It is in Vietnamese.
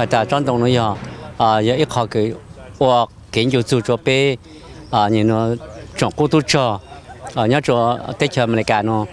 và ta trong đồng nó à giờ ít cái và kiến trúc chủ cho bé à nhìn nó chọn cô tu cho à nhớ cho tết chờ mình cả nó